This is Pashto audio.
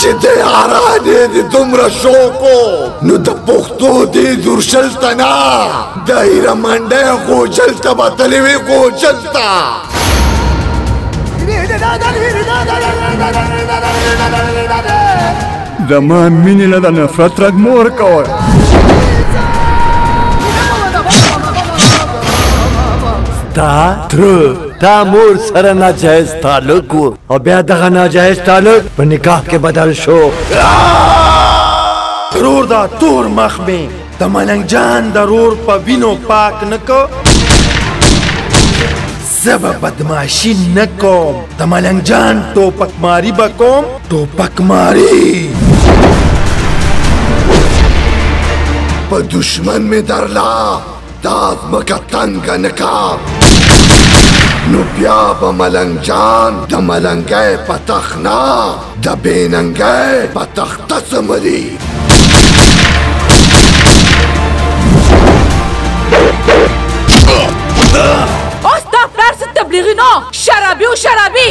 چې د یاران یې د دومره شوق و نو د پښتو دې درشل ته نه د هیره منډی غوجل ته به تللی وې غوجل ته د ما مینې نه د نفرت رګ مور کوه تا تر تا مور سره ناجایز تعلق وو او بیا دغه ناجایز تعلق په نکاح کې بدل شو ترور دا تور مخ می د ملنګ جان درور په وینو پاک نکو زبا بدمعشی نکوم د ملنګ جان ټوپک ماری بکوم ټوپک ماری په دشمن می درلا دا ځمکه تنګه نه کا نو بیا به ملنګ جان د ملنګۍ په تخ نه د بېننګۍ په تخته څمري اوس دا پلار څه تبلیغي نه شرابي او شرابي